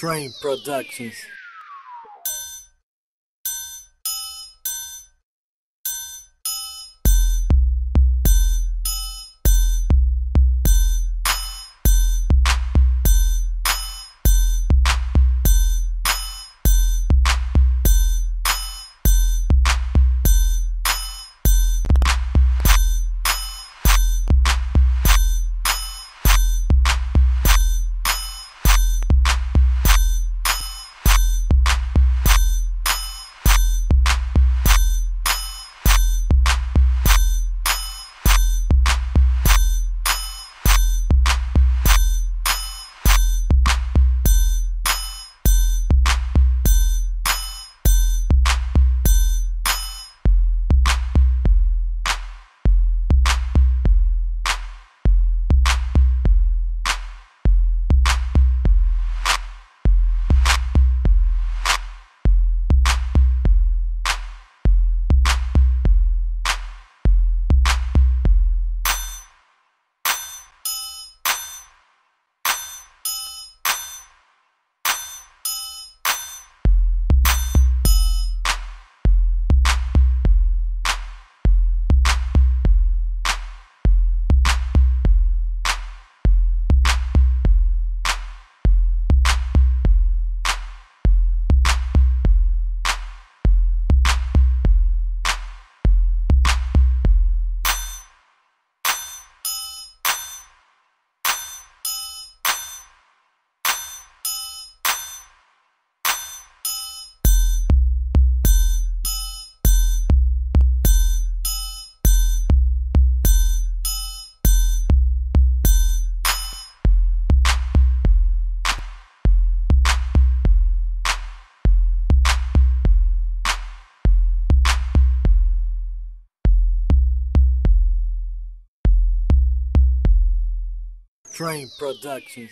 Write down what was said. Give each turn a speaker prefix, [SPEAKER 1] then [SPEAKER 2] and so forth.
[SPEAKER 1] Train Productions. Train Productions.